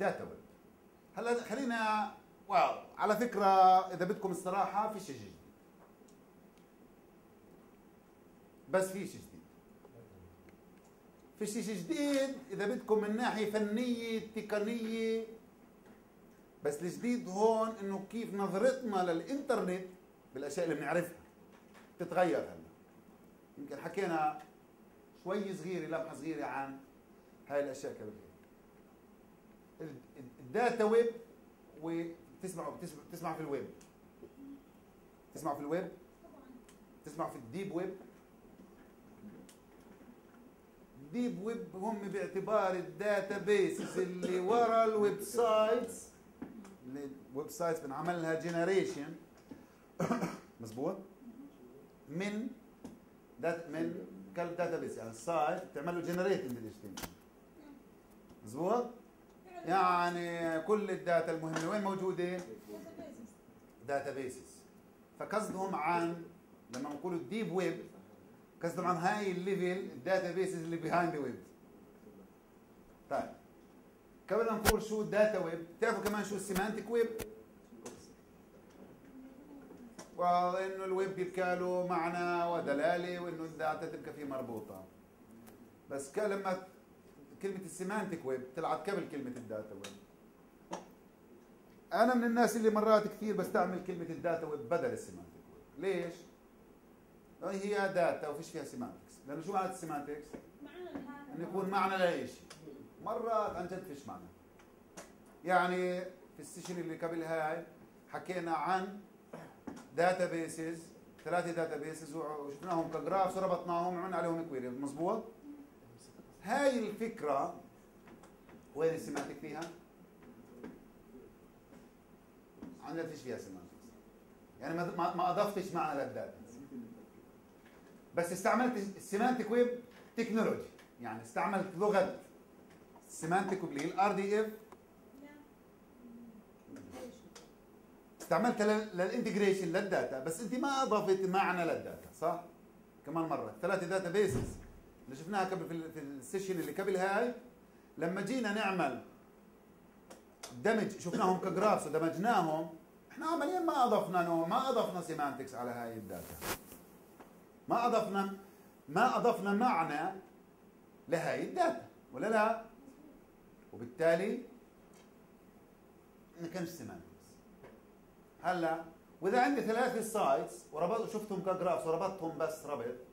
الـ data web هلا خلينا wow على فكرة إذا بدكم الصراحه في شيء جديد. بس في شيء جديد. في شيء جديد إذا بدكم من ناحية فنية تقنية. بس الجديد هون إنه كيف نظرتنا للإنترنت بالأشياء اللي بنعرفها تتغير هلا. يمكن حكينا شوي صغيرة لمحة صغيرة عن هاي الأشياء كيف الـ data web وتسمعوا تسمعوا في الويب. تسمعوا في الويب؟ تسمعوا في الـ deep web؟ الـ deep web هم باعتبار الـ databases اللي ورا الـ websites الـ websites بنعمل لها generation مزبوط من دات من كالب database يعني الـ site بتعمل له generating بالـ HT مزبوط يعني كل الـ data المهمة وين موجودة؟ databases فقصدهم عن لما نقول الـ deep web قصدهم عن هاي الـ level الـ databases اللي behind web طيب. قبل ما نقول شو الـ data web بتعرفوا كمان شو الـ semantic web وانه الويب يبقى له معنى ودلالة وإنه الـ data تبقى فيه مربوطة. بس لما كلمة الـ semantic web طلعت قبل كلمة الـ data web أنا من الناس اللي مرات كثير بستعمل كلمة الـ data web بدل الـ semantic web ليش؟ هي data وفيش فيها semantics لأنه شو معنى الـ semantics إنه يكون معنى لشيء مرات عن جد فيش معنى. يعني في الـ session اللي قبل هاي حكينا عن databases ثلاثة databases وشفناهم كـ graphs وربطناهم وعملنا عليهم query مزبوط هاي الفكرة وين الـ semantic فيها؟ عندنا فيش فيها semantics يعني ما ما أضفتش معنى للـ data بس استعملت الـ semantic web technology يعني استعملت لغة الـ semantic web اللي هي الـ RDF استعملتها للـ integration للـ data بس أنت ما أضفت معنى للـ data صح؟ كمان مرة. ثلاثة databases اللي شفناها قبل في, الـ session اللي قبل هاي لما جينا نعمل دمج شفناهم كـ graphs ودمجناهم إحنا عمليا ما أضفنا نوع ما أضفنا semantics على هاي الـ data. ما أضفنا ما أضفنا معنى لهاي الـ data ولا لا؟ وبالتالي ما كانش semantics هلأ وإذا عندي ثلاثة sites وربط شفتهم كـ graphs وربطتهم بس ربط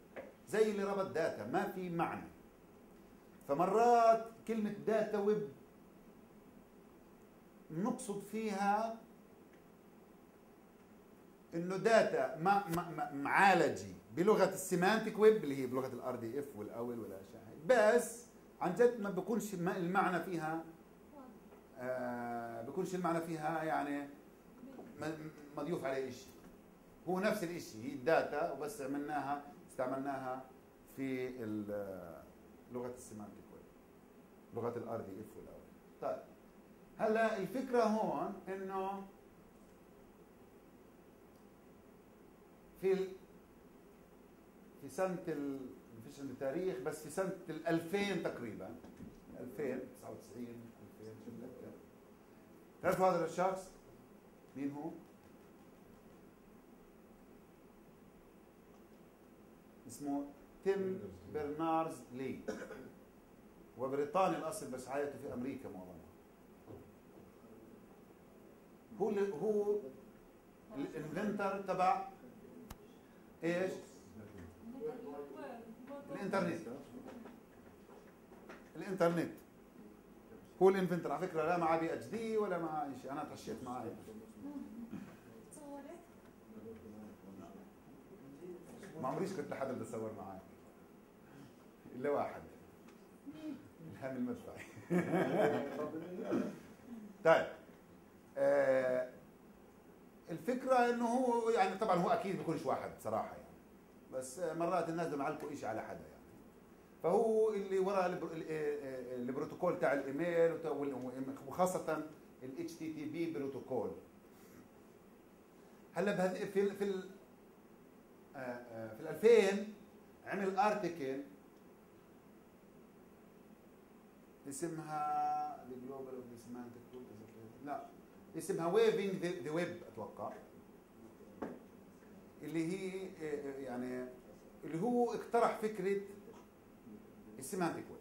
زي اللي ربط data ما في معنى. فمرات كلمة data web نقصد فيها إنه data معالجي بلغة ال semantic web اللي هي بلغة ال RDF وال OWL والاشياء بس عن جد ما بيكونش المعنى فيها آه بيكونش المعنى فيها يعني مضيوف عليه شيء هو نفس الشيء هي ال data وبس عملناها استعملناها في لغة ال semantic لغة ال RDF طيب هلا الفكرة هون إنه في في سنة ال... فيش عندي تاريخ بس في سنة ال 2000 تقريبا 2099 2000 تعرفوا هذا الشخص؟ مين هو؟ اسمه تيم برنارز لي. وبريطاني الأصل بس حياته في أمريكا معظمها. هو هو ال inventor تبع إيش؟ الإنترنت. الإنترنت. هو ال inventor. على فكرة لا معاه PhD ولا معاه شيء. أنا تحكيت معاه ما عمريش كنت حدا بده يصور معي إلا واحد. الهام المدفعي طيب. آه الفكرة إنه هو يعني طبعا هو أكيد بيكونش واحد بصراحه يعني. بس مرات الناس بدهم يعلقوا شيء على حدا يعني. فهو اللي وراء البروتوكول تاع الإيميل وخاصة ال HTTP protocol. هلأ في في آه، آه، في ال 2000 عمل article اسمها ال global لا اسمها Weaving the Web أتوقع. اللي هي يعني اللي هو اقترح فكرة ال semantic web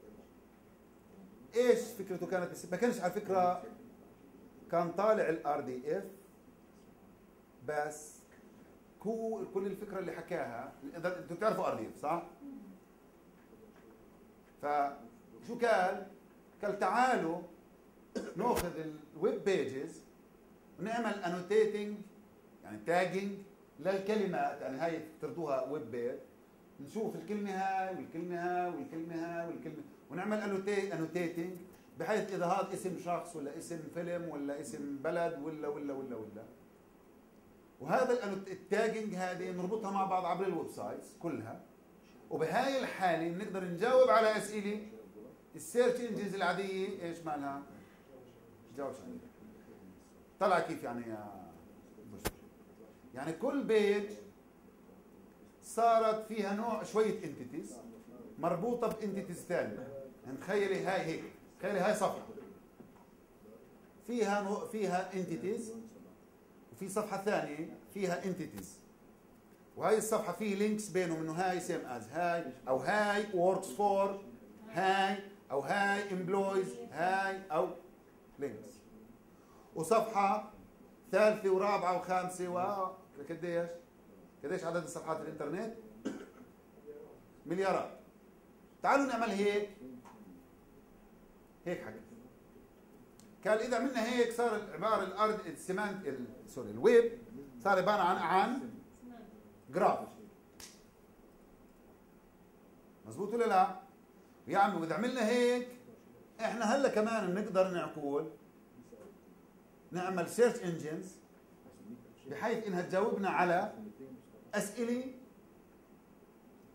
إيش فكرته كانت؟ ما كانش على فكرة كان طالع ال RDF بس كل كل الفكرة اللي حكاها أنتوا بتعرفوا RDF صح؟ فشو قال؟ قال تعالوا نأخذ ال web pages ونعمل annotating يعني tagging للكلمات يعني هاي تردوها web page نشوف الكلمة هاي والكلمة هاي والكلمة هاي والكلمة ونعمل annotating بحيث إذا هذا اسم شخص ولا اسم فيلم ولا اسم بلد ولا ولا ولا ولا وهذا ال tagging هذه نربطها مع بعض عبر ال web sites كلها. وبهاي الحالة بنقدر نجاوب على أسئلة ال search engines العادية. إيش مالها؟ جاوبش عليها طلع كيف يعني يا بشر؟ يعني كل page صارت فيها نوع شوية entities مربوطة ب entities ثانية. يعني تخيلي هاي هيك. تخيلي هاي صفحة. فيها نوع فيها entities وفي صفحة ثانية فيها entities وهي الصفحة فيه links بينهم إنه هاي same as هاي أو هاي works for هاي أو هاي employs هاي أو links وصفحة ثالثة ورابعة وخامسة و قديش؟ قديش عدد الصفحات الإنترنت؟ مليارات. تعالوا نعمل هيك. هيك حكي. قال إذا عملنا هيك صار عباره الأرض ال semantic sorry ال web صار عبارة عن عن graph مزبوط ولا لا؟ يا عمي وإذا عملنا هيك إحنا هلأ كمان بنقدر نقول نعمل search engines بحيث إنها تجاوبنا على أسئلة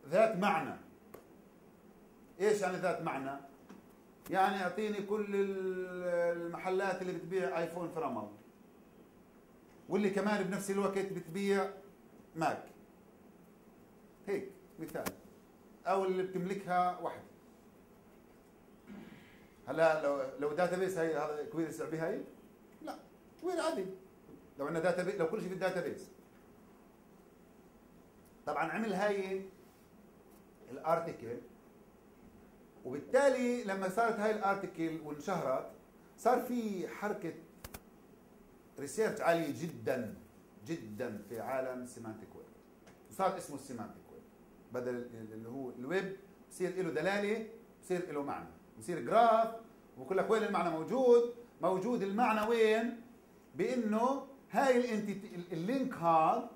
ذات معنى. إيش يعني ذات معنى؟ يعني أعطيني كل المحلات اللي بتبيع ايفون في رمل واللي كمان بنفس الوقت بتبيع ماك. هيك مثال. أو اللي بتملكها وحده هلا لو لو database هي هذا query صعبه هي لا query عادي. لو عندنا database لو كل شيء في ال database طبعا عمل هاي ال article وبالتالي لما صارت هاي ال article وانشهرت صار في حركة research عاليه جدا جدا في عالم ال semantic web. وصار اسمه ال semantic web. بدل اللي هو الويب بصير له دلالة بصير له معنى. بصير graph وبقول لك وين المعنى موجود؟ موجود المعنى وين؟ بإنه هاي ال entity ال link هذا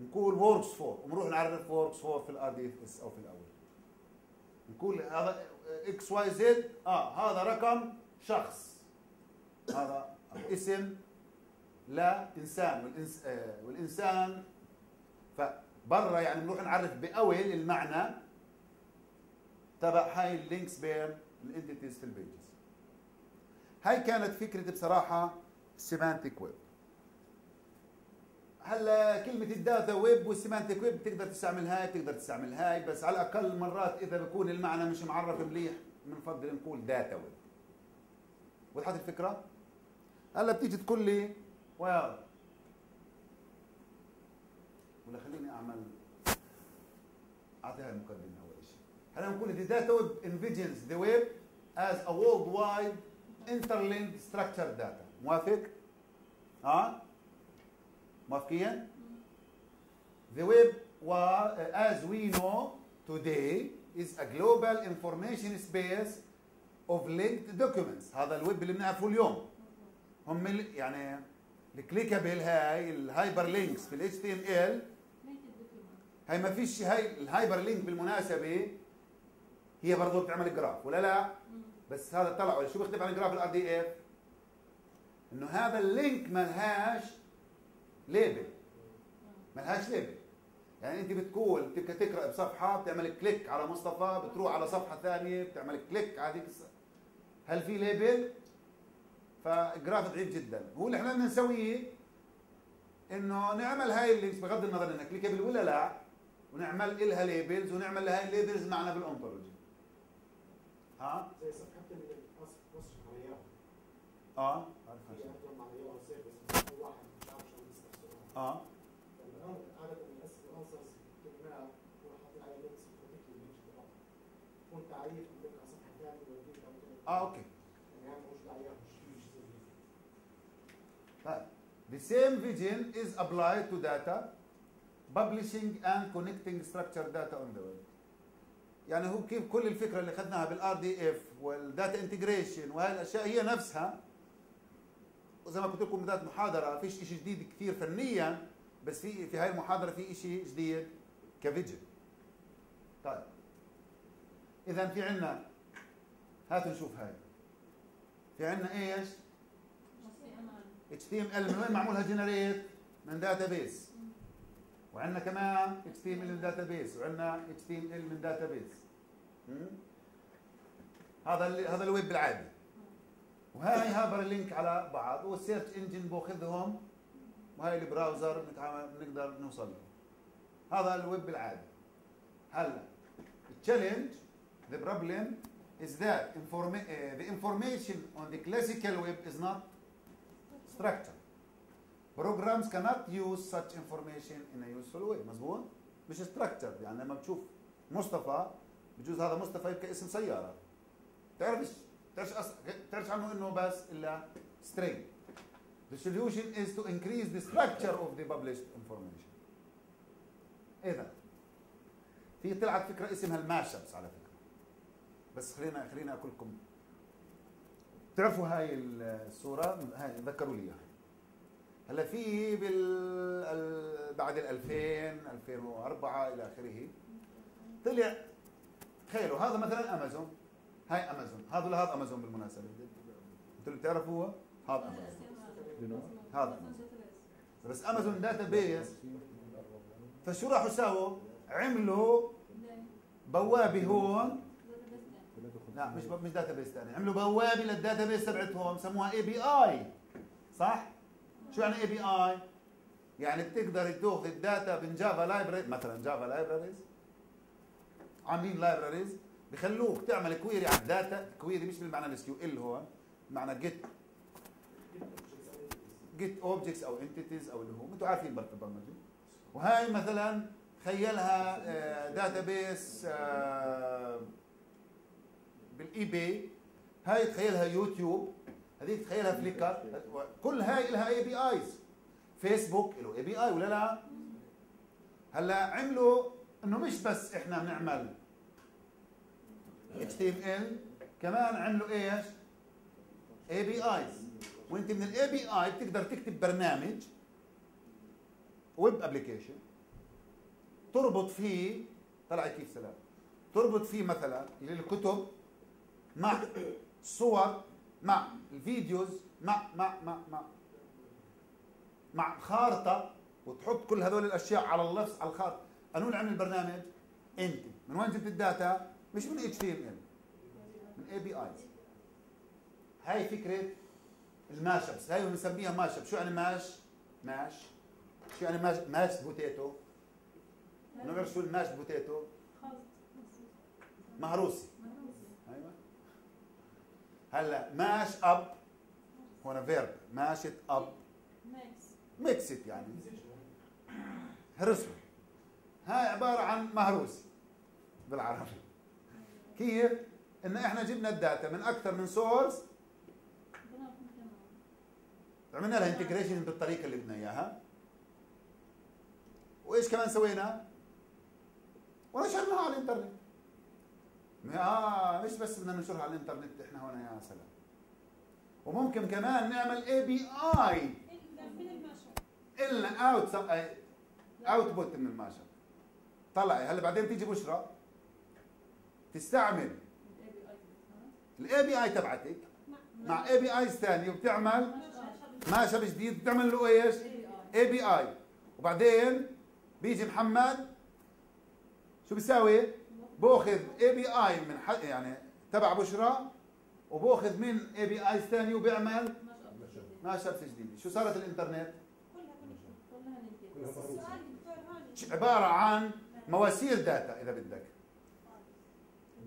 نقول works for ونروح نعرف works for في ال RDFS أو في ال OWL. نقول هذا XYZ آه هذا رقم شخص. هذا اسم لا إنسان والإنس آه والإنسان فبرا يعني بنروح نعرف ب OWL المعنى تبع هاي ال links بين ال entities في ال pages هاي كانت فكرة بصراحة semantic web هلا كلمة ال data web وال semantic web بتقدر تستعمل هاي بتقدر تستعمل هاي بس على الأقل مرات إذا بكون المعنى مش معرف مليح بنفضل نقول data web وضحت الفكرة؟ هلا بتيجي تقول لي واو ولا خليني أعمل أعطيها المقدمة أول شيء هلا بنقول the data web envisions the web as a worldwide interlinked structured data موافق؟ ها؟ موافقين؟ The web as we know today is a global information space of linked documents هذا الويب اللي بنعرفه اليوم هم يعني ال clickable هاي ال hyperlinks في ال HTML هاي ما فيش هاي ال hyperlink بالمناسبة هي برضه بتعمل graph ولا لا؟ بس هذا طلع شو بيختلف عن graph ال RDF؟ إنه هذا ال link ملهاش label ملهاش label يعني أنت بتقول تقرا بصفحة بتعمل click على مصطفى بتروح على صفحة ثانية بتعمل click على هذيك هل في label؟ ف graph ضعيف جدا. هو اللي إحنا بدنا نسويه إنه نعمل هاي ال links بغض النظر انها clickable ولا لا ونعمل لها labels ونعمل لها ال labels معنا بال ontology ها؟ زي آه. عندهم عمليه سيرفيس كل واحد مش عارف آه. لما أنا عاده الناس الانسرز كلمات بكون حاطين عليها لينكس بروتكتيف لينكس بكون تعريف بدك على صفحه ثانية ويوديك على آه أوكي يعني هذا مش داعي مش مش زي طيب The same vision is applied to data publishing and connecting structured data on the web. يعني هو كيف كل الفكرة اللي أخذناها بالار دي اف والداتا انتجريشن وهي الاشياء هي نفسها. وزي ما قلت لكم بدايه محاضرة فيش شيء جديد كثير فنيا بس في في هاي المحاضرة في شيء جديد ك vision. طيب. اذا في عندنا هاتوا نشوف هاي. في عندنا إيش؟ HTML من وين معمولها generate من database وعندنا كمان HTML من database وعندنا HTML من database هذا ال- هذا الويب العادي. وهاي hyperlink على بعض. وال search engine بأخذهم. وهاي ال browser بنقدر نوصل له. هذا الويب العادي. هلا ال challenge the problem is that uh, the information on the classical web is not structured. Programs cannot use such information in a useful way. مزبوط؟ مش structured يعني لما بتشوف مصطفى بجوز هذا مصطفى يبقى اسم سيارة. تعرفش تعرفش أص... تعرفش عنه انه بس الا string. The solution is to increase the structure of the published information. اذا في طلعت فكرة اسمها الماشبس على فكرة. بس خلينا خلينا أقول لكم تعرفوا هاي الصورة هاي ذكروا لي إياها. هلا في بال ال- بعد ال 2000 2004 إلى آخره طلع تخيلوا هذا مثلا امازون هاي امازون هذا هذا امازون بالمناسبة. أنتوا بتعرفوا هو؟ هذا امازون هذا بس امازون database فشو راحوا سووا عملوا بوابة هون. لا مش مش database ثاني عملوا بوابة لل database تبعتهم سموها API صح؟ شو يعني API يعني بتقدر تاخذ ال data من Java library مثلا Java libraries عاملين libraries بخلوك تعمل query على ال data query مش بالمعنى ال SQL هو معنى get get objects أو entities أو اللي هو. أنتوا عارفين البرمجة. وهاي مثلا تخيلها database بال API هاي تخيلها يوتيوب هذيك تخيلها فليكر. كل هاي لها APIs فيسبوك له API ولا لا؟ هلأ عملوا إنه مش بس إحنا بنعمل HTML كمان عملوا إيش؟ APIs وإنت من ال API بتقدر تكتب برنامج web application تربط فيه طلع كيف سلام؟ تربط فيه مثلا الكتب مع صور مع الفيديوز مع مع مع مع مع خارطة وتحط كل هذول الأشياء على اللفظ على الخارطة. قانون عمل البرنامج أنت من وين جبت ال data؟ مش من HTML من API هاي فكرة ال mashups هاي بنسميها mashup شو يعني mash؟ mash. شو يعني mash؟ mash potato. نعرف شو ال mash potato؟ مهروسي. هلا mash up هون verb mashed up. mixed يعني. هرسوا. هاي عبارة عن مهروس بالعربي. كيف؟ إن إحنا جبنا ال data من أكثر من source عملنا لها integration بالطريقة اللي بدنا إياها. وإيش كمان سوينا؟ ونشرناها على الإنترنت. آه مش بس بدنا ننشرها على الإنترنت إحنا هون يا سلام. وممكن كمان نعمل API لل out output من ال mashup طلعي هلا بعدين تيجي بشرى. تستعمل ال API تبعتك مع APIs ثانية وبتعمل mashup جديد. بتعمل له إيش؟ API وبعدين بيجي محمد. شو بيساوي؟ باخذ API من حد يعني تبع بشرى وباخذ من API ثاني وبيعمل mashups جديد شو صارت الإنترنت؟ عبارة عن مواسير data إذا بدك.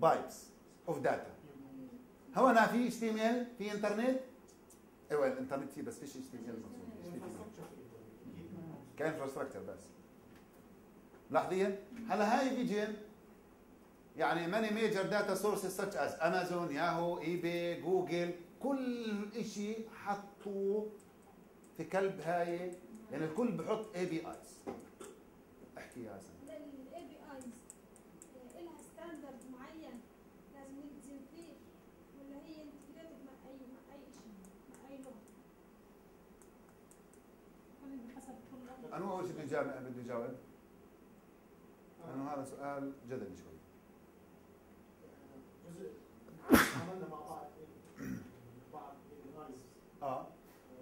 pipes of data هون في HTML؟ في إنترنت؟ أيوه الانترنت فيه بس فيش HTML في ك infrastructure بس. لاحظين هلا هاي vision يعني many major data sources such as امازون ياهو eBay جوجل كل شيء حطوه في كل هاي. يعني الكل بحط APIs أحكي يا سنة ال APIs لها standard معين لازم نلزم فيه ولا هي integrated مع أي مع أي شيء مع أي لغه كل بحسب كل أنا أول شيء بدي اجاوب بدي أجاوب. لأنه هذا سؤال جدلي شوي جزء عملنا مع بعض بعض ال APIs آه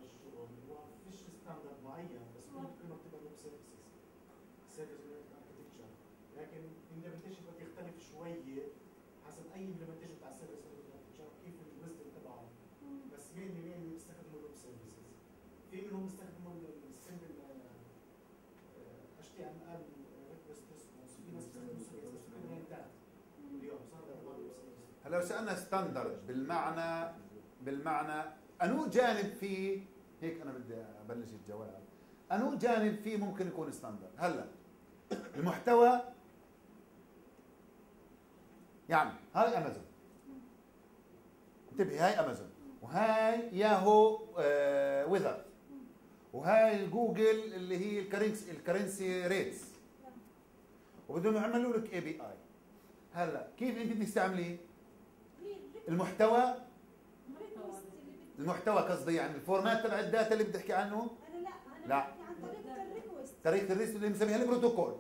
الشغل هو فيش standard معين بس كل كلمه بتبقى web services service architecture لكن ال implementation بده يختلف شوية حسب اي implementation بتاع ال service architecture كيف ال WSDL تبعه بس مين مين بيستخدموا ال web services في منهم بيستخدموا ال simple HTML request response في ناس بيستخدموا service بيستخدموا هيك اليوم صار بعض ال web services هلا لو سألنا standard بالمعنى بالمعنى أنو جانب فيه؟ هيك أنا بدي أبلش الجواب. أنو جانب فيه ممكن يكون standard هلا المحتوى يعني هاي امازون انتبهي هاي امازون وهاي ياهو آه weather وهاي جوجل اللي هي ال currency ال currency rates وبدهم يعملوا لك API هلا كيف أنت تستعمليه هي المحتوى؟ ال request المحتوى قصدي يعني ال format تبع ال data اللي بدي احكي عنه؟ أنا لا أنا لا. بحكي عن طريقة ال request. طريقة ال REST اللي مسميها البروتوكول.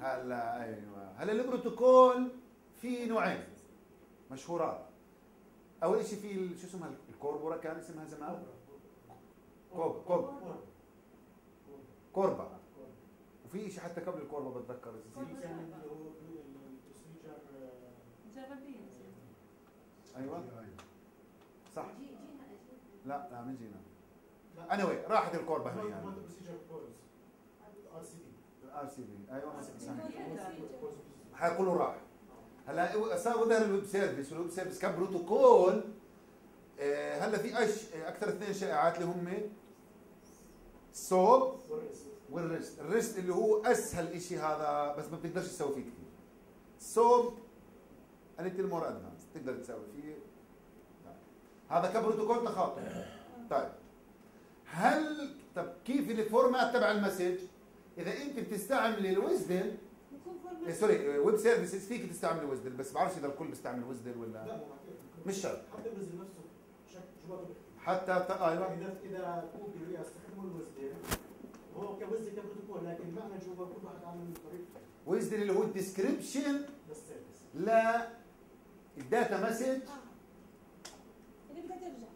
آه. هلا أيوه. هلا البروتوكول في نوعين مشهورات. أول شيء في ال- شو اسمها؟ ال Corpora كان اسمها زمان. كوب كوب CORBA. وفي شيء حتى قبل الكوربا بتذكر. في كان اللي هو البروسيجر جربيه أيوه. صح. جي جينا. أجل لا لا من جينا. Anyway راحت الكوربا هنا يعني. ار سي بي الار سي بي أيوه كله راح. هلا صار ظهر الويب سيرفيس. والويب سيرفيس كبروتوكول آه، هلا في إيش أكثر اثنين شائعات اللي هم ال SOAP وال REST ال REST اللي هو أسهل شيء هذا بس ما بتقدرش تسوي فيه كثير. ال SOAP انت ال more advanced تقدر تسوي فيه. هذا كبروتوكول تخاطب. طيب. هل طب كيف ال format تبع ال message؟ إذا أنت بتستعمل إيه، format sorry web services فيك تستعمل WSDL بس بعرفش إذا الكل بيستعمل WSDL لا ولا مو مش شرط. حتى ال WSDL نفسه. حتى ت- أيوه. اذا إذا جوجل يستخدموا الوزن هو كوزن كبروتوكول لكن المعنى جوا كل واحد عامل طريقته. WSDL اللي هو ال description لل service لا ال data message اللي بدها ترجع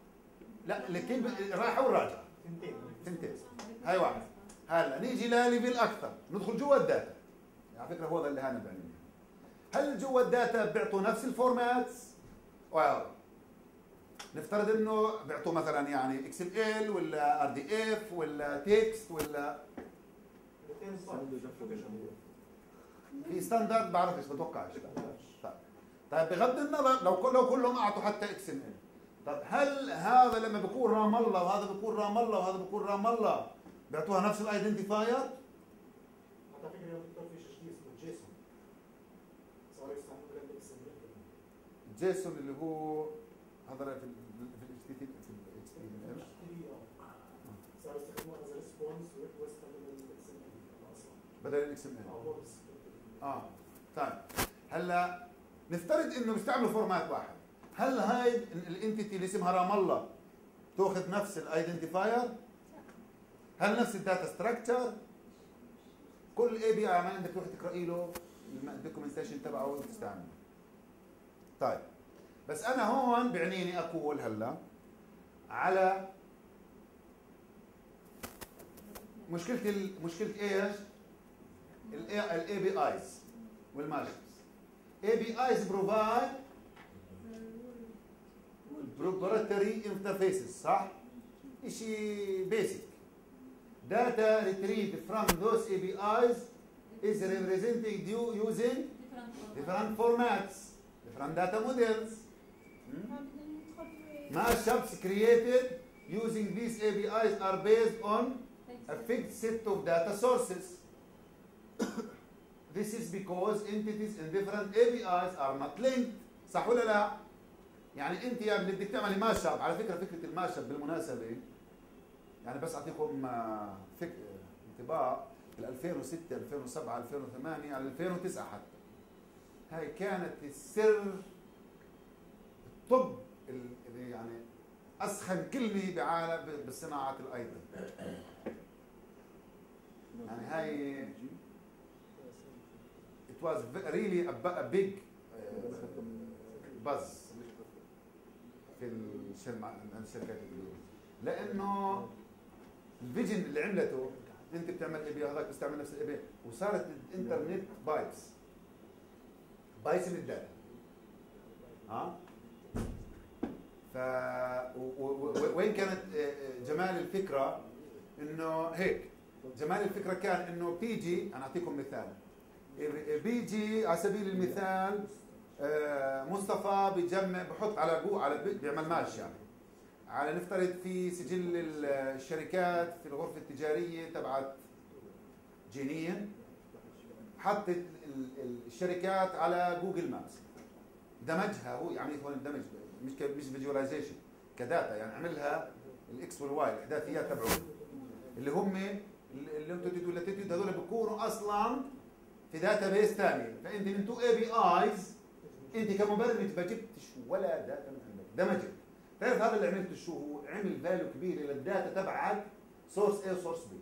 لا الكلمة رايحه وراجعه تنتين. تنتين. هاي واحد. هلا نيجي لل level أكثر ندخل جوا ال data. على فكرة هو ده اللي أنا بعمله هل جوا ال data بيعطوا نفس ال format؟ أو نفترض إنه بيعطوا مثلا يعني XML ولا RDF ولا text ولا في standard بعرفش بتوقعش طيب. طيب بغض النظر لو لو كلهم أعطوا حتى XML طيب هل هذا لما بيكون رام الله وهذا بيكون رام الله وهذا بيكون رام الله بيعطوها نفس ال identifier على فكره في شيء اسمه JSON صار يستعملوا بال XM L JSON اللي هو هذا في ال في ال في ال صاروا يستخدموها as response و request بال XM ال بدل الاكس ام ال آه طيب. هلا نفترض انه بيستعملوا format واحد. هل هاي ال entity اللي اسمها رام الله تأخذ نفس ال identifier هل نفس ال data structure كل API عندك تروح تقرأي له ال documentation تبعه وتستعمله. طيب بس أنا هون بعنيني أقول هلا على مشكلة مشكلة إيش؟ ال APIs والماجيكس اي بي ايز بروفايد proprietary interfaces صح؟ شيء بيسك data retrieved from those APIs is represented due using different formats different data models Hmm? فبدنا ندخل في mashups created using these APIs are based on a fixed set of data sources. This is because entities in different APIs are not linked. صح ولا لا؟ يعني انت يا بدك تعملي mashup على فكرة فكرة ال mashup بالمناسبة يعني بس أعطيكم آه، فك... انطباع بال 2006 2007 2008 على 2009 حتى هاي كانت ال ـ ال top ال- اللي يعني أسخن كلمة بعالم بالصناعة أيضا يعني هاي was really a, a big uh, buzz في الشركات الكبيره لأنه ال vision اللي عملته أنت بتعمل API هذاك بيستعمل نفس ال API وصارت الإنترنت bytes bytes من ال data ها؟ ف وين كانت آه، آه، جمال الفكرة؟ إنه هيك. جمال الفكرة كان إنه بيجي أنا أعطيكم مثال. بيجي على سبيل المثال آه، مصطفى بيجمع بحط على جو على بي- بيعمل mash يعني. على نفترض في سجل ال- الشركات في الغرفة التجارية تبعت جنين حط ال- ال- الشركات على جوجل مابس. دمجها هو يعني هون الدمج مش مش visualization ك data يعني عملها ال X وال Y الأحداثيات تبعهم اللي هم اللي أنتم تدوا هذول بيكونوا أصلا في database ثانية فأنت من two APIs أنت كمبرمج ما جبتش ولا data من عندك دمجت تعرف هذا اللي عملته شو؟ هو عمل value كبيره لل data تبعك source A و source B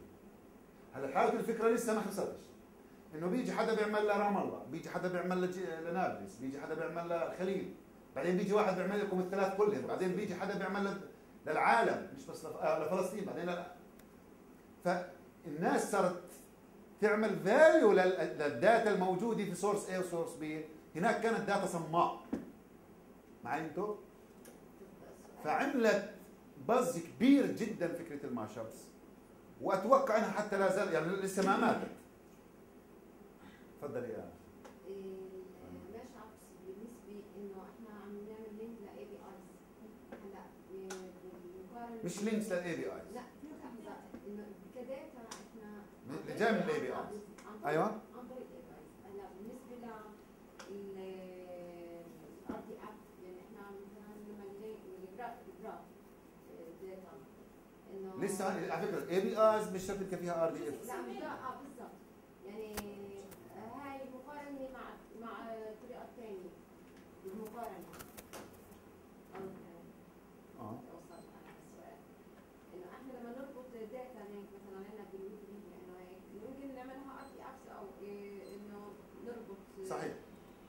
هلا حالة الفكرة لسه ما خلصتش إنه بيجي حدا بيعمل له رام الله بيجي حدا بيعمل لنابلس بيجي حدا بيعمل له خليل. بعدين بيجي واحد بيعمل لكم الثلاث كلهم. بعدين بيجي حدا بيعمل للعالم مش بس آه، لفلسطين بعدين لا. فالناس صارت تعمل value لل data الموجودة في source A و source B. هناك كانت data صماء. معي أنتم فعملت buzz كبير جدا فكرة ال mashups وأتوقع إنها حتى لا زال يعني لسه ما ماتت. تفضل يا الماشابس بالنسبة إنه إحنا عم نعمل لينك لاي بي ايز هلا بالمقارنه مش لينكس للاي بي اي لا لحظه انه كداتا إحنا من الاي بي اي عن طريق- أيوة. عن طريق الاي بي ايز هلا بالنسبة ل الار دي اب يعني إحنا مثلا لما انه لسه على فكرة الاي بي ايز مش شرط فيها ار دي اف لا بالضبط يعني هاي مقارنة مع مع الطريقة الثانية المقارنة أو آه وصلت أنا السؤال إنه إحنا لما نربط داتا لينك مثلا عندنا بالويكيبيديا إنه هيك ممكن نعملها ار تي ابس أو إيه إنه نربط صحيح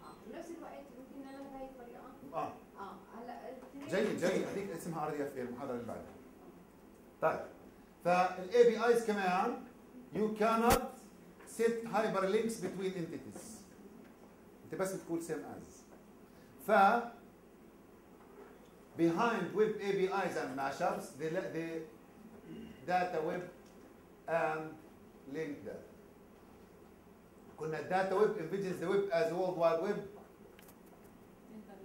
آه بنفس الوقت ممكن نعملها بهي الطريقة آه آه هلا الاثنين- جيد جيد دي اف المحاضره اللي بعدها طيب فالاي بي ايز كمان you cannot set hyperlinks between entities انت بس بتقول same as ف behind web APIs and mashups the, the data web and link data كنا الداتا ويب envisions the web as a world wide web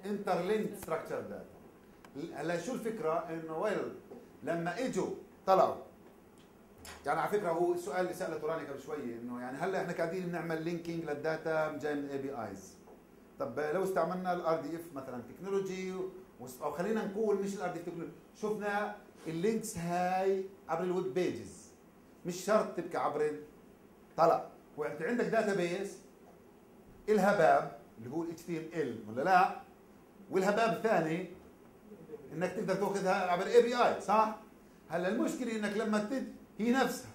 interlinked structured data هلا شو الفكرة؟ إنه well لما إجوا طلعوا. يعني على فكرة هو السؤال اللي سالته راني قبل شوية إنه يعني هلأ إحنا قاعدين بنعمل linking لل data جاي من ال APIs طب لو استعملنا ال RDF مثلا technology أو خلينا نقول مش ال RDF technology شفنا ال links هاي عبر ال web pages مش شرط تبقى عبر طلع. وإنت عندك database إلها باب اللي هو ال HTML ولا لا؟ والها باب ثاني إنك تقدر تأخذها عبر API صح؟ هلا المشكلة إنك لما تد هي نفسها.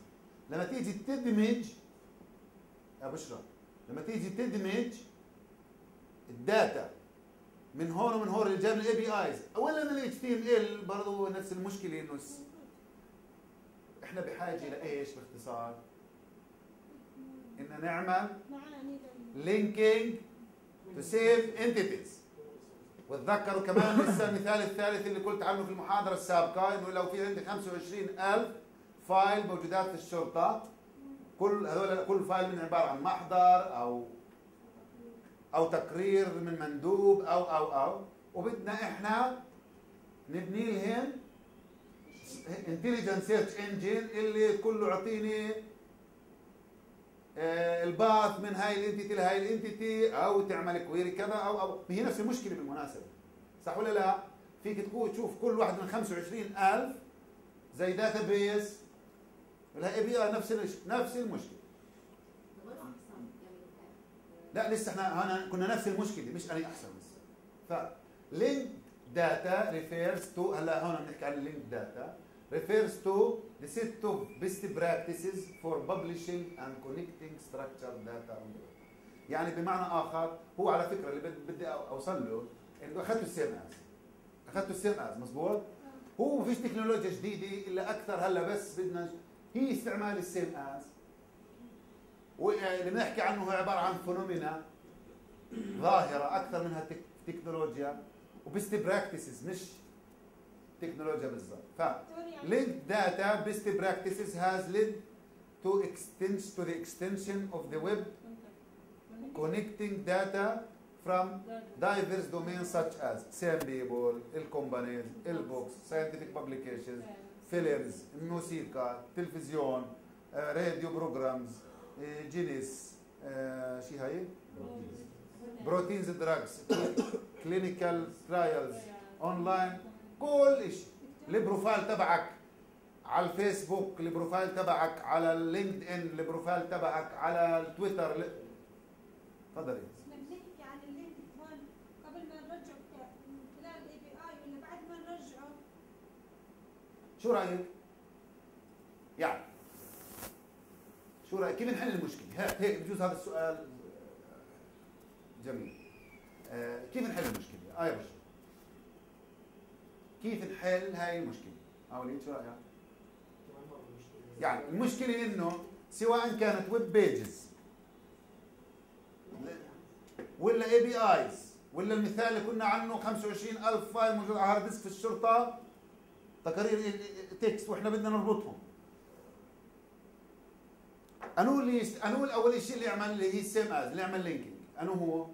لما تيجي تدمج يا بشرى لما تيجي تدمج ال data من هون ومن هون اللي جاي من ال APIs ولا من ال HTML برضه نفس المشكلة إنه إحنا بحاجة لإيش؟ باختصار؟ ان نعمل linking to same entities. وتذكروا كمان لسه المثال الثالث اللي قلت عنه في المحاضرة السابقة إنه لو في عندك 25000 file موجودات في الشرطة كل هذول كل file من عبارة عن محضر أو أو تقرير من مندوب أو أو أو. وبدنا إحنا نبني لهم intelligent search engine اللي كله يعطيني ال path من هاي ال entity لهاي ال entity أو تعمل query كذا أو أو هي نفس المشكلة بالمناسبة. صح ولا لا؟ فيك تقول تشوف كل واحد من 25000 زي database API نفس نفس المشكلة. لا لسه إحنا هنا كنا نفس المشكلة مش أنا أحسن لسه ف link data refers to هلا هون بنحكي عن link data. Refers to the set of best practices for publishing and connecting structured data on the web. يعني بمعنى آخر هو على فكرة اللي بد- بدي أوصل له إنه أخذته ال same as أخذته ال same as مزبوط هو ما فيش تكنولوجيا جديدة إلا أكثر هلا بس بدنا هي استعمال ال same as واللي بنحكي عنه هو عبارة عن phenomena ظاهرة أكثر منها تك تكنولوجيا وبست براكتسز مش تكنولوجيا بالضبط ف دكتور يعني linked data best practices has led to extens to the extension of the web connecting data from diverse domains such as same people, الكومبانيز، البوكس، scientific publications, فيلمز، موسيقى، تلفزيون، آه، راديو بروجرامز، آه، جينيس، آه، شي هاي؟ بروتينز دراجز، كلينيكال ترايلز، اونلاين، كل شيء. ال profile تبعك على الفيسبوك، ال profile تبعك على ال LinkedIn، ال profile تبعك على التويتر تفضلي بنحكي عن ال link هون قبل ما نرجعه من خلال ال API ولا بعد ما نرجعه شو رأيك؟ يعني شو رأيك؟ كيف نحل المشكلة؟ هيك هيك بجوز هذا السؤال آه، جميل. آه، كيف نحل المشكلة؟ آه يا بشر. كيف نحل هاي المشكلة؟ آه وليد شو رأيك؟ يعني المشكلة إنه سواء كانت web pages ولا APIs ولا المثال اللي كنا عنه 25000 file موجود على hard disk في الشرطة تقارير text وإحنا بدنا نربطهم أنو اللي. أنو اول شيء اللي يعمل اللي هي same as اللي يعمل linking أنو هو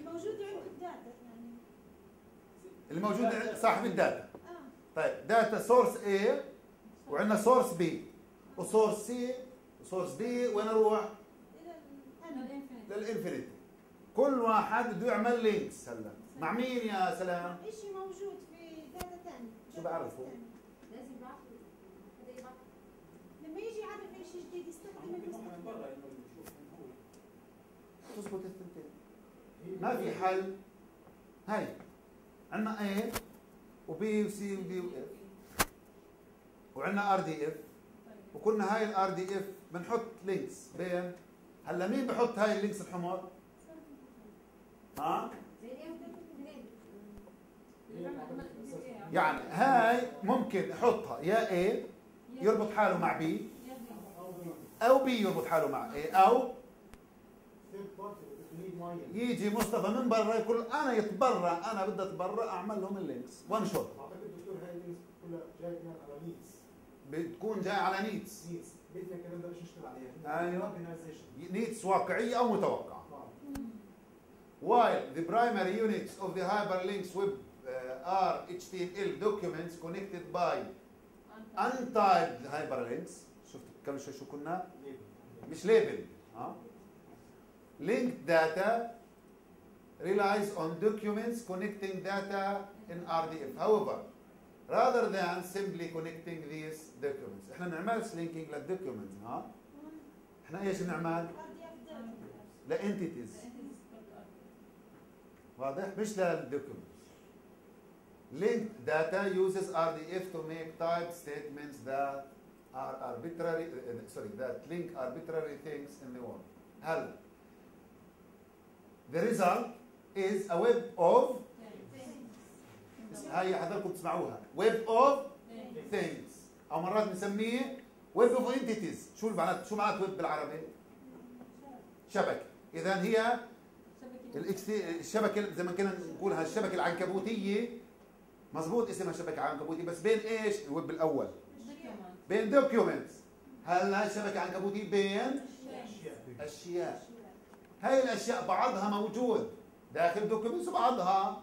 الموجود عنده ال data يعني اللي موجود صاحب ال data. طيب data source A وعندنا source B. و source C و source D وين أروح؟ للإنفينيتي. كل واحد بده يعمل لينكس هلا. مع مين يا سلام؟ شيء موجود في داتا ثاني شو بعرفه؟ لازم يبعث لما يجي يعرف شيء جديد يستخدم هو. تظبط الثنتين ما في حل. هاي. عندنا A وبي وسي ودي واف وعندنا ار دي اف وكنا هاي ال RDF بنحط links بين هلا مين بحط هاي ال links الحمر؟ ها؟ يعني هاي ممكن أحطها يا A يربط حاله مع B أو B يربط حاله مع A أو معين يجي مصطفى من برا يقول أنا يتبرع أنا بدي أتبرع أعمل لهم ال links one shot أعتقد الدكتور هاي ال links كلها جاي كمان على needs بتكون جاي على needs needs بدنا الكلام ده مش نشتغل عليها. Organization. needs واقعية أو متوقعة. while the primary units of the hyperlinks web uh, are HTML documents connected by untyped hyperlinks. شفت قبل شوي شو كنا؟ مش label ها؟ linked data relies on documents connecting data in RDF however rather than simply connecting these documents احنا بنعملش linking للدوكيومنتس ها احنا ايش بنعمل ار دي اف داتا لانتيتيز واضح مش للدوكيومنتس linked data uses RDF to make type statements that are arbitrary uh, sorry that link arbitrary things in the world هل the result is a web of هاي حضراتكم تسمعوها. Web of things. أو مرات بنسميه web of entities. شو معنات شو معنات web بالعربي؟ شبكة. اذا هي الشبكة زي ما كنا نقولها الشبكه العنكبوتية. مزبوط اسمها شبكة عنكبوتية بس بين إيش؟ الويب الأول. بين documents هلا هاي الشبكة عنكبوتيه بين أشياء. أشياء. هاي الأشياء بعضها موجود. داخل documents وبعضها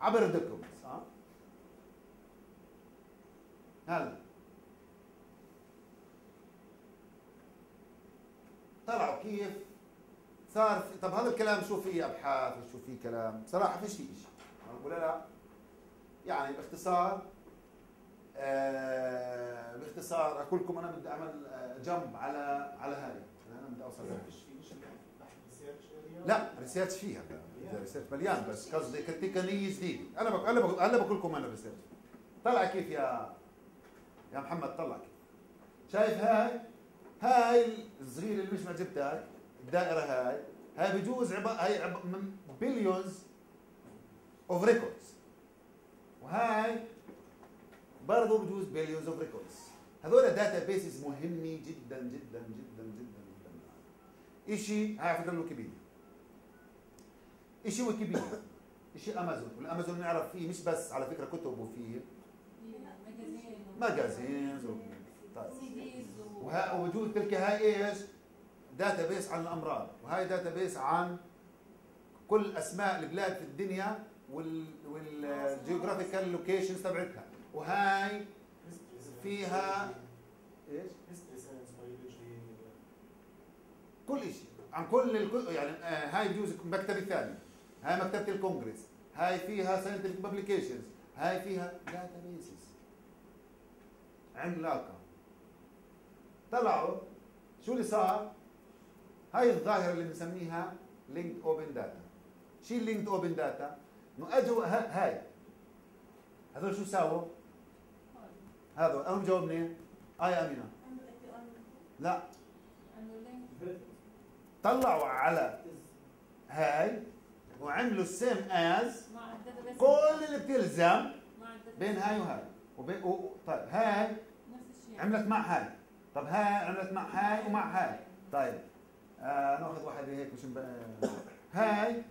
عبر documents ها هلا. طلعوا كيف؟ صار في... طب هذا الكلام شو فيه أبحاث وشو فيه كلام؟ بصراحه في شيء شيء ولا لا؟ يعني باختصار آه باختصار أقول لكم أنا بدي أعمل آه، جنب على على هاي. أنا بدي أوصل لهالشيء لا ريسيرش فيها. ريسيرش مليان بس قصدي كتقنيه جديده أنا بق... أنا بق... أنا بقول لكم أنا ريسيرش طلع كيف يا يا محمد؟ طلع كيف. شايف هاي؟ هاي الصغير اللي مش ما جبتك الدائرة هاي. هاي بجوز عب... هاي عب... من billions of records وهاي برضه بجوز billions of records هذول databases مهمه جدا جدا جدا جدا جدا. شيء هاي فكره الويكيبيديا شيء ويكيبيديا شيء أمازون والأمازون نعرف فيه مش بس على فكرة كتب وفيه magazine magazines و... طيب. وها ووجود تلك هاي إيش؟ database عن الأمراض وهاي database عن كل أسماء البلاد في الدنيا وال وال geographical locations تبعتها وهاي فيها إيش؟ كل شيء عن كل الكل يعني آه، هاي بجوز مكتبة ثانية هاي مكتبة الكونغرس هاي فيها scientific publications هاي فيها databases عملاقة طلعوا. شو اللي صار؟ هاي الظاهرة اللي بنسميها linked open data شو ال linked open data؟ إنه أجوا ها- هاي. هذول شو ساووا؟ هذول. أنا مجاوبني يا امينه لا. طلعوا على هاي. وعملوا ال same as كل اللي بتلزم بين هاي وهاي. وبين و... طيب هاي عملت مع هاي. طب هاي عملت مع هاي ومع هاي. طيب آه ناخذ واحدة هيك مش مب... هاي.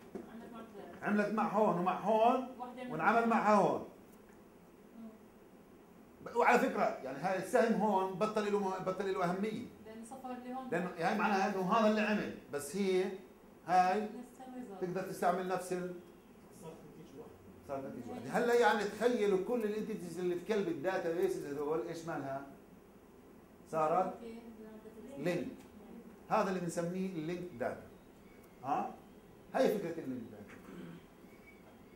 عملت مع هون ومع هون واحدة وانعمل معها هون. وعلى فكرة يعني هاي السهم هون بطل له بطل له أهمية. لأن صفر اللي هون. لأنه هاي معناها إنه هذا اللي عمل. بس هي هاي. تقدر تستعمل نفس ال... صارت نتيجه واحدة. هلا يعني تخيلوا كل ال entities اللي في قلب ال databases هذول إيش مالها؟ صارت linked. هذا اللي بنسميه ال linked data. ها؟ هي فكرة ال linked data.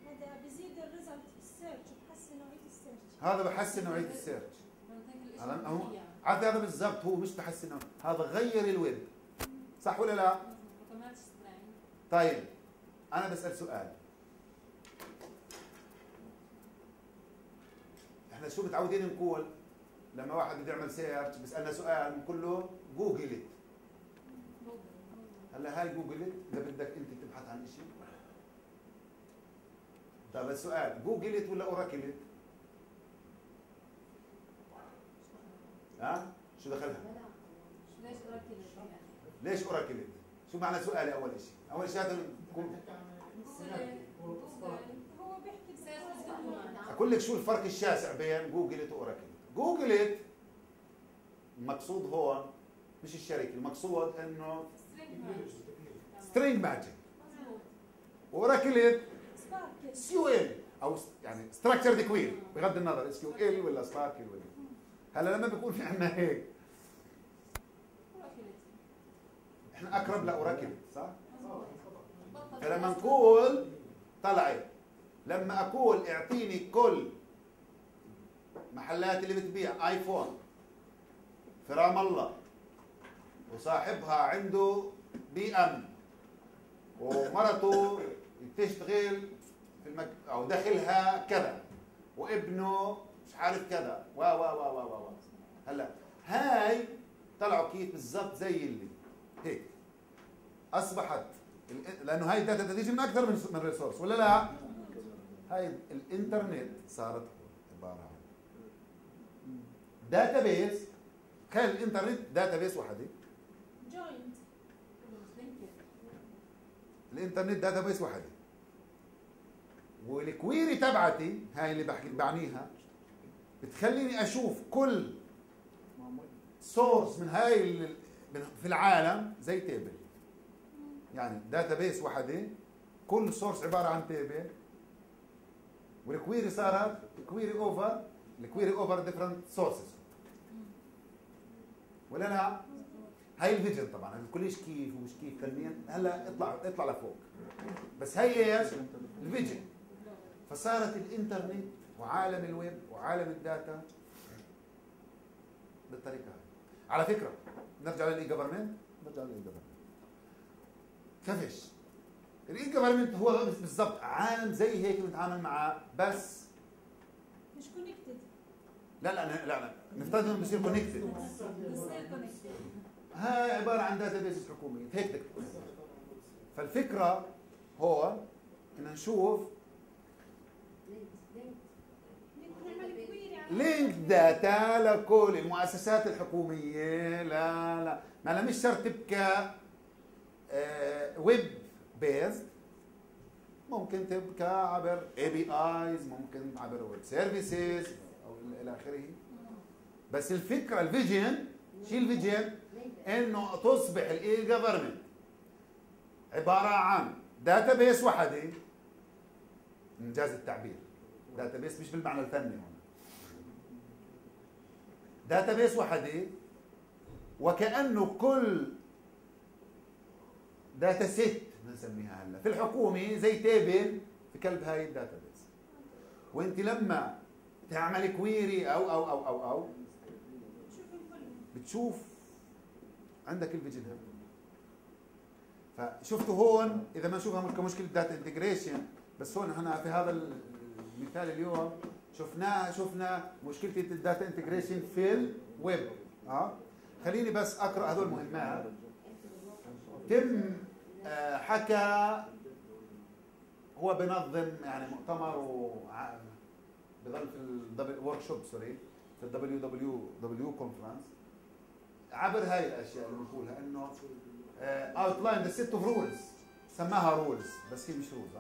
هذا بيزيد ال result في ال search بحسن نوعية ال search. هذا بحسن نوعية ال search. عاد هذا بالضبط هو مش بحسن هذا غير الويب. صح ولا لا؟ طيب. أنا بسأل سؤال إحنا شو متعودين نقول لما واحد بده يعمل search بيسألنا سؤال بنقول له جوجل هلأ هاي جوجل إذا بدك أنت تبحث عن شيء طيب السؤال جوجلت ولا اوراكلت؟ ها؟ شو دخلها؟ ليش يعني؟ ليش اوراكلت؟ شو معنى سؤالي أول شيء؟ أول شيء هذا أقول لك شو الفرق الشاسع بين جوجلت واوراكلت جوجلت المقصود هون مش الشركة المقصود إنه. String matching مظبوط. اوراكلت SPARQL SQL أو يعني structured query بغض النظر SQL ولا SPARQL ولا هلا لما بيكون في عندنا هيك. إحنا أقرب لاوراكلت صح؟ فلما. نقول طلعت لما أقول اعطيني كل محلات اللي بتبيع آيفون في رام الله وصاحبها عنده BM ومرته بتشتغل في المك... أو دخلها كذا وابنه مش عارف كذا وا وا وا وا, وا. هلا هاي طلعوا كيف بالضبط زي اللي هيك أصبحت لأنه هاي ال data تيجي من أكثر من من resource ولا لا؟ هاي الإنترنت صارت عبارة عن database تخيل الإنترنت database وحده giant الإنترنت database وحده وال query تبعتي هاي اللي بحكي بعنيها بتخليني أشوف كل source من هاي في العالم زي table يعني database وحده كل source عبارة عن table وال query صارت query over ال query over different sources ولا لا؟ هاي ال vision طبعا الكل إيش كيف ومش كيف فنيا هلا اطلع اطلع لفوق. بس هي إيش؟ ال vision. فصارت الإنترنت وعالم الويب وعالم ال data بالطريقة هاي. على فكرة نرجع لل e-government نرجع لل e-government كيفش؟ ال e-government هو بالضبط عالم زي هيك بنتعامل معاه بس مش connected لا لا لا لا نفترض إنه بصير connected هاي عبارة عن databases حكوميه هيك تكتب فالفكرة هو ان نشوف linked data لكل المؤسسات الحكومية. لا لا. ما لا مش شرط تبقى web based ممكن تبقى عبر APIs ممكن عبر web services أو إلى آخره. بس الفكرة ال vision شو ال vision؟ إنه تصبح ال e-government عبارة عن database وحدة إنجاز التعبير. database مش بالمعنى الفني هون. database وحدة وكأنه كل data set بنسميها هلا. في الحكومة زي table في كلب هاي ال database وانت لما تعمل query أو أو أو أو أو بتشوف عندك ال vision هذا فشفتوا هون إذا ما نشوفها كمشكلة data integration بس هون إحنا في هذا المثال اليوم شفناها شفنا مشكلة ال data integration في الويب آه؟ خليني بس أقرأ هذول المهمات. تم آه، حكى هو بنظم يعني مؤتمر وع- بضل في ال double workshop sorry في ال WWW conference عبر هاي الأشياء اللي بنقولها إنه outlined a set of rules سماها rules بس هي مش rules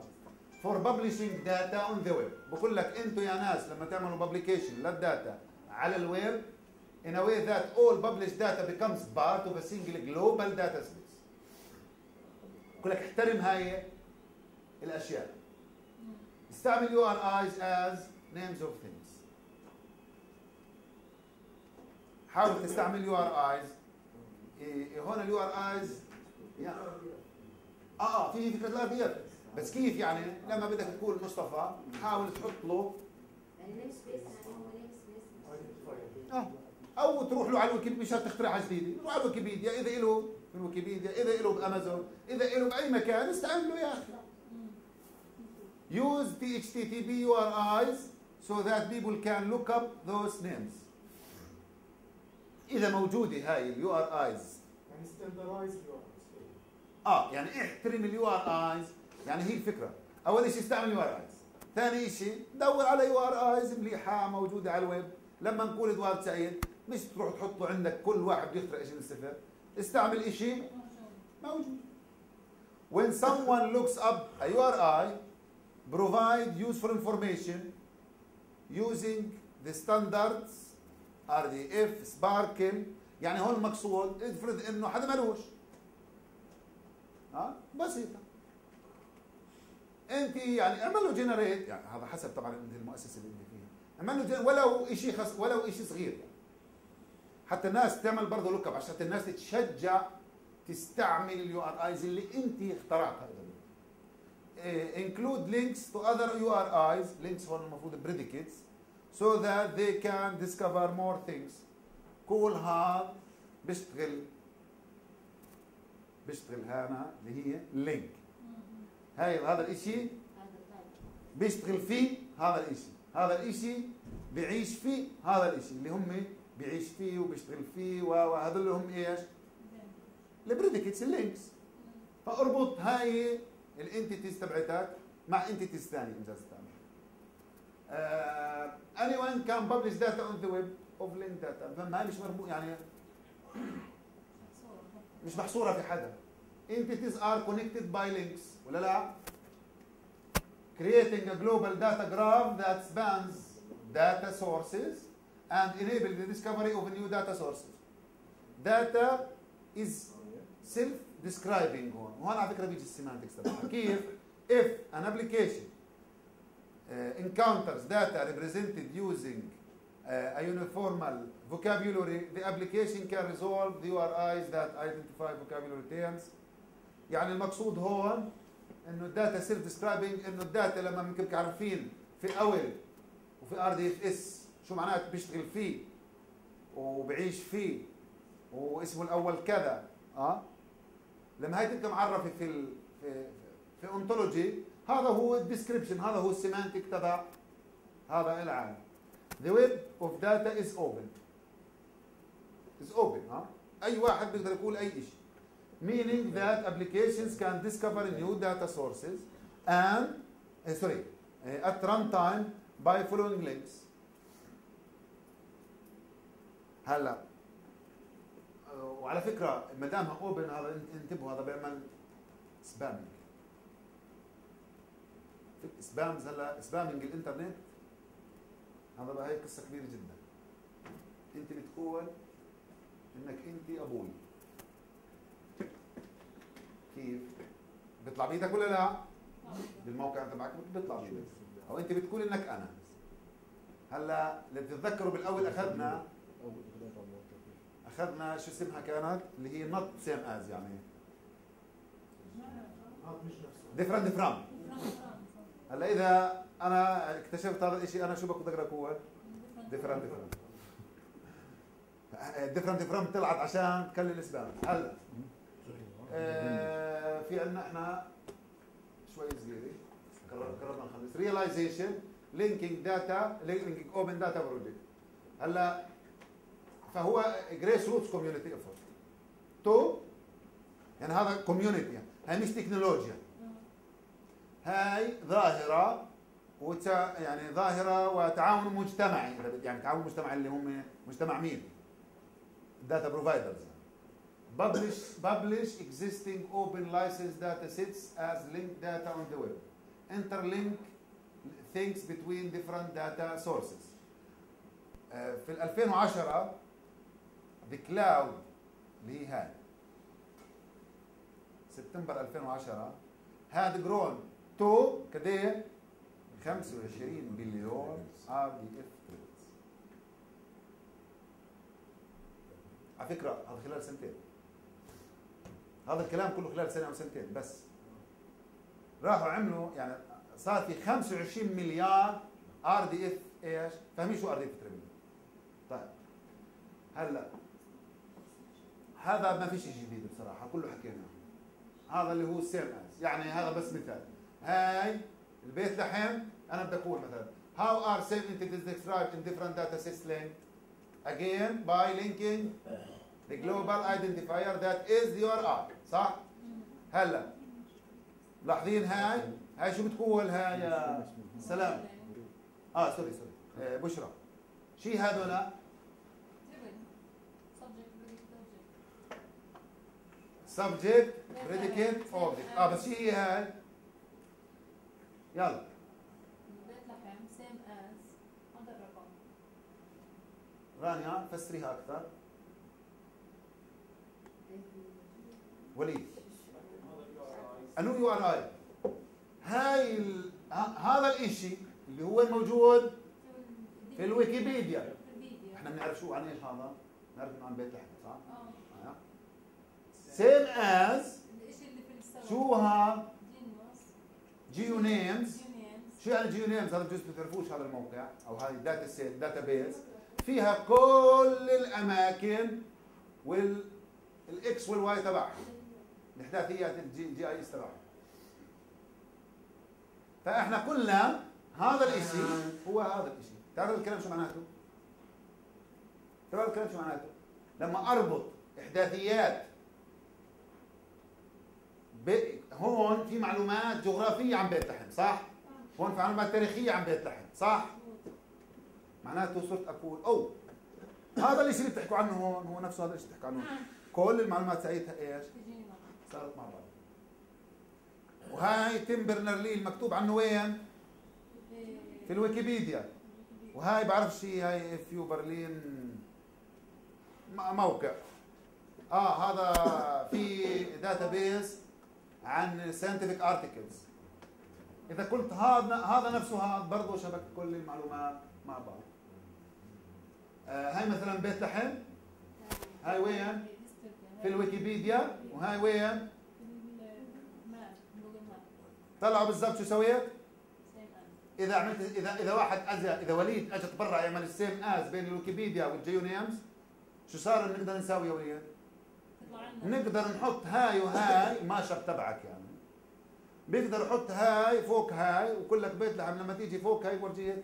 for publishing data on the web بقول لك أنتم يا ناس لما تعملوا publication لل data على ال web in a way that all published data becomes part of a single global data بقول لك احترم هاي الأشياء. استعمل URIs as names of things. حاول تستعمل URIs هون ال URIs آه في فكرة ال R بس كيف يعني؟ لما بدك تقول مصطفى حاول تحط له. آه أو تروح له على الويكيبيديا مش تخترعها جديدة روح على الويكيبيديا إذا له في الويكيبيديا إذا له بأمازون إذا له بأي مكان استعمل له يا أخي. Use HTTP URIs so that people can look up those names. إذا موجودة هاي ال URIs يعني standardize آه يعني احترم ال URIs يعني هي الفكرة. أول شيء استعمل URIs ثاني شيء دور على URIs مليحة موجودة على الويب. لما نقول إدوارد سعيد مش تروح تحطه عندك كل واحد شيء من الصفر. استعمل شيء موجود. When someone looks up a URI provide useful information using the standards RDF SPARQL يعني هون المقصود افرض إنه حدا ملوش. ها؟ بسيطة. أنت يعني اعمل له generate يعني هذا حسب طبعا المؤسسة اللي أنت فيها. اعمل له ولو شيء ولو شيء صغير. يعني. حتى الناس تعمل برضه look up عشان الناس تتشجع تستعمل ال URIs اللي انت اخترعتها. إيه، include links to other URIs links هون المفروض predicates so that they can discover more things. كل هذا بيشتغل بيشتغل هنا اللي هي link هاي هذا الإشي بيشتغل فيه هذا الإشي هذا الإشي بيعيش فيه هذا الإشي اللي هم بيعيش فيه وبيشتغل فيه وهذول هم إيش؟ ال predicates ال links. فأربط هاي ال entities تبعتك مع انتيتيز ثانية انجاز ثاني uh, anyone can publish data on the web of link data. فما هاي مش مربوط يعني مش محصورة في حدا. entities are connected by links. ولا لا؟ creating a global data graph that spans data sources. and enable the discovery of new data sources data is self describing هون وهون على فكره بيجي السيمانتكس تبعها كيف if an application uh, encounters data represented using uh, a uniformal vocabulary, the application can resolve the URIs that identify vocabulary terms. يعني المقصود هون انه الداتا سيلف ديسكرايبنج انه الداتا لما ممكن عارفين في اول وفي ار دي اف اس شو معناته بيشتغل فيه؟ وبعيش فيه. واسمه الأول كذا. آه؟ لما هي تبقى معرفة في ال في في ontology هذا هو ال description هذا هو ال semantic تبع هذا العالم. The web of data is open. Is open ها أي واحد بيقدر يقول أي شيء meaning that applications can discover new data sources and uh, sorry uh, at runtime by following links. هلا آه، وعلى فكرة ما دامها open هذا انتبهوا هذا بيعمل spamming spams هلا spamming الإنترنت هذا بقى هي قصة كبيرة جدا. أنت بتقول إنك أنت أبوي. كيف؟ بيطلع بإيدك ولا لا؟ بالموقع تبعك بيطلع بإيدك. أو أنت بتقول إنك أنا. هلا اللي بتتذكروا بالأول أخذنا أخذنا شو اسمها كانت؟ اللي هي not same as يعني. different from هلا إذا أنا اكتشفت هذا الشيء أنا شو بقدر أقول؟ different from different from طلعت عشان تكلل الاسبان هلا آه، في عندنا إحنا شوي صغيرة. قرب- قربنا نخلص. realization linking data linking open data project هلا فهو grassroots community effort to يعني هذا community هاي مش تكنولوجيا هاي ظاهرة وت... يعني ظاهرة وتعاون مجتمعي. يعني تعاون مجتمعي اللي هم مجتمع مين؟ داتا بروفايدرز publish publish existing open license data sets as linked data on the web. Interlink things between different data sources. آه، في ال 2010 the cloud اللي هي هاي سبتمبر 2010 had grown to كده 25 بليون ار دي اف على فكرة هذا خلال سنتين. هذا الكلام كله خلال سنة أو سنتين بس. راحوا عملوا يعني صار في 25 مليار RDF إيش؟ فاهمين شو RDF triple طيب. هلا هذا ما فيش جديد بصراحة كله حكيناه هذا اللي هو ال same as يعني هذا بس مثال. هاي البيت لحم أنا بدي أقول مثلا how are same entities described in different data sets linked again by linking the global identifier that is the URI صح؟ هلا. ملاحظين هاي؟ هاي شو بتقول؟ هاي يا سلام. آه sorry sorry. آه بشرى. شي هذولا subject predicate object آه بس شي هي هاي يلا رانيا فسريها أكثر وليد انو يو ار اي هاي ال... هذا الاشي اللي هو موجود في الويكيبيديا. إحنا بنعرف شو عن إيش هذا نعرف إنه عن بيت لحم صح؟ في السوا شو ها جينيوس جيو نيمز جينيوس شو يعني GeoNames هذا بجوز بتعرفوش هذا الموقع أو هاي dataset database فيها كل الاماكن وال X وال Y تبعها الاحداثيات ال G GIS تبعها فاحنا قلنا هذا الشيء هو هذا الشيء تعرف الكلام شو معناته تعرف الكلام شو معناته لما اربط احداثيات. هون في معلومات جغرافية عن بيت لحم صح؟ هون في معلومات تاريخية عن بيت لحم صح؟ معناته صرت أقول أو هذا الشيء اللي بتحكوا عنه هون هو نفسه هذا الشيء اللي بتحكوا عنه. هون. كل المعلومات ساعتها إيش؟ صارت مع بعض. وهاي تيم برنر لي المكتوب عنه وين؟ في الويكيبيديا. وهاي بعرف شيء هاي FU Berlin موقع. آه هذا في database عن scientific articles إذا قلت هذا هذا نفسه هذا برضه شبك كل المعلومات مع بعض. آه هاي مثلا بيت لحم هاي وين؟ في الويكيبيديا. وهاي وين؟ طلعوا بالضبط شو سويت؟ إذا عملت اذا إذا واحد اجى إذا وليد اجى تبرع يعمل ال same as بين الويكيبيديا وال GeoNames شو صار نقدر نساوي يا وليد نقدر نحط هاي وهاي ماشر تبعك يعني. بيقدر يحط هاي فوق هاي وكل لك بيت لما تيجي فوق هاي ورجيك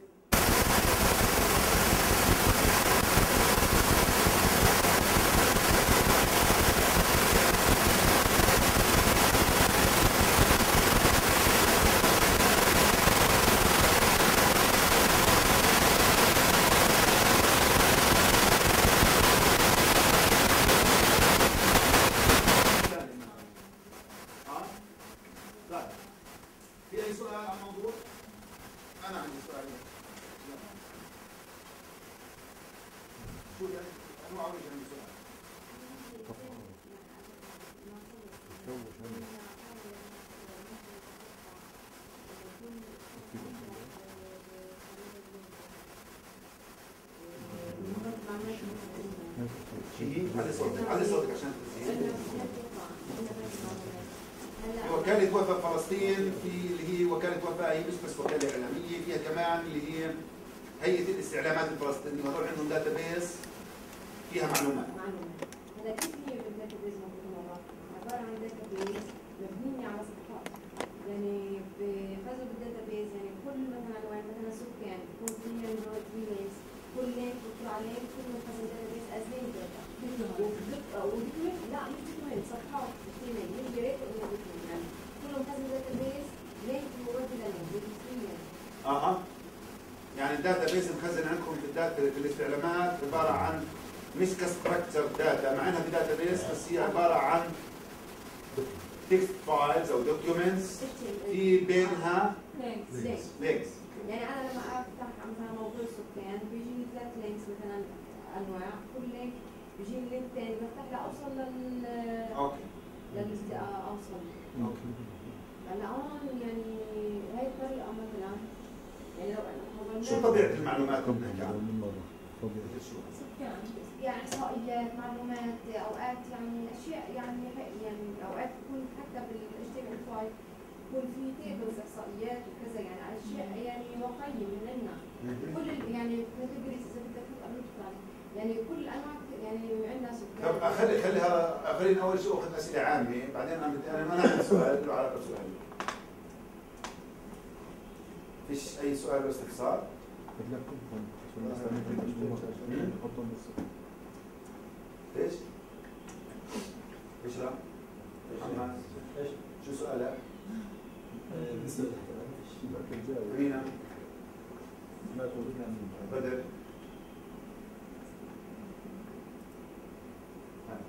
ها؟ طيب. في اي سؤال عن الموضوع؟ أنا عندي سؤال يلا. شو يعني؟ أنا عاوز عندي سؤال شيء علي صوتك عشان تسجيل وكالة وفاء فلسطين في اللي هي وكالة وفاء هي مش بس وكالة إعلامية فيها كمان اللي هي هيئة الاستعلامات الفلسطينية هذول عندهم database فيها معلومات هلا كيف هي ال database موجودة مرات؟ عبارة عن database مبنية على صفحات يعني بفازوا بال database يعني كل مثلا وين مثلا سكان يكون في نوت لينكس كل لينك بيطلع عليه كل منفذ داتا بيز از لينك داتا ودوكيومنت لا مش دوكيومنت صفحات ايميل مش يا ريت انه دوكيومنت يعني كل منفذ داتا بيز لينك مودي للينك بالتسمية أها يعني الداتا بيس مخزن عندكم في الداتا في الاستعلامات عبارة عن مش كستركتشر داتا مع إنها في داتا بيس بس هي عبارة عن تكست فايلز أو دوكيومنتس في بينها links links يعني أنا لما أفتح مثلا موضوع السكان بيجيني ثلاث links مثلا أنواع. كل link بيجيني link ثاني بفتح لاوصل لل okay. لل أوصل. okay. هلا هون يعني هاي الطريقة مثلا. شو طبيعة المعلومات اللي بنحكي عنها؟ يعني احصائيات معلومات اوقات يعني أشياء يعني يعني اوقات تكون حتى بال HTML 5 يكون في tables احصائيات وكذا يعني أشياء يعني واقعية مننا كل ال- يعني categories إذا بدك بتطلع يعني كل أنواع يعني عندنا سكان طب خلي خليها خلينا أول شيء أخذ أسئلة عامة بعدين أنا بدي أنا ما نعمل سؤال له علاقه بسؤالي فيش أي سؤال أو استفسار؟ ليش؟ إيش؟ لا؟ محمد شو سؤالك؟ أمينة بدر.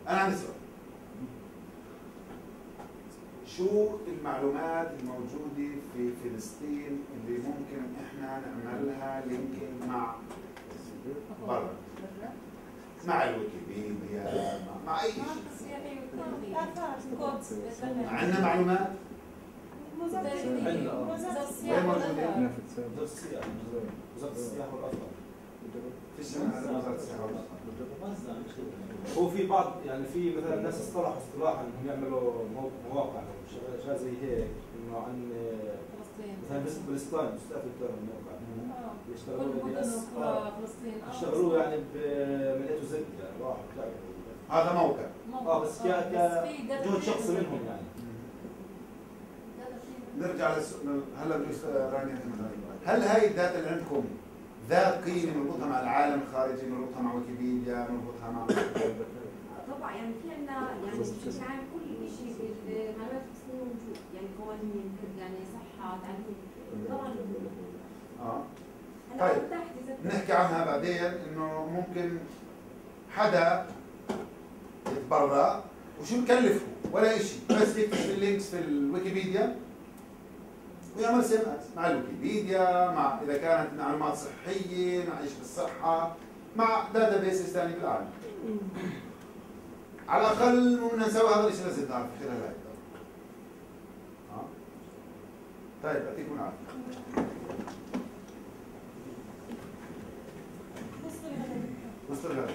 أنا عندي سؤال. شو المعلومات الموجودة في فلسطين اللي ممكن إحنا نعملها لينكينج مع برا مع الويكيبيديا مع, مع أي شيء عندنا معلومات وين موجودين؟ وزارة السياحة والأثار فيش عندنا وزارة السياحة والأثار. هو في بعض يعني في مثلا ناس اصطلحوا اصطلاحا إنهم يعملوا مو- مواقع شغلات زي هيك إنه عن مثلا بس فلسطين مستقبل دور الموقع. يشتغلوا بناس- مدن آه، فلسطين. يشتغلوا يعني من اي تو زد يعني راحوا هذا موقع. آه بس ك ك جهد شخصي منهم يعني. نرجع للسؤال هلا بجوز رانيا. هل هاي الداتا اللي عندكم ذات قيمه مربوطة مع العالم الخارجي مربوطها مع ويكيبيديا مربوطها مع طبعا يعني في عندنا يعني بشكل عام كل شيء في المعلومات موجود يعني قوانين يعني صحة تعليم. طبعا. آه. طيب. نحكي عنها بعدين إنه ممكن حدا يتبرع وشو بكلفه ولا شيء بس يكتب اللينكس في الويكيبيديا. ويعمل اس مع الويكيبيديا مع إذا كانت معلومات صحية مع إيش بالصحة مع داتا بيسز ثاني بالعالم على الأقل بدنا نسوي هذا الشيء لازم نعرف خلال هاي طيب يعطيكم العافية. بص لي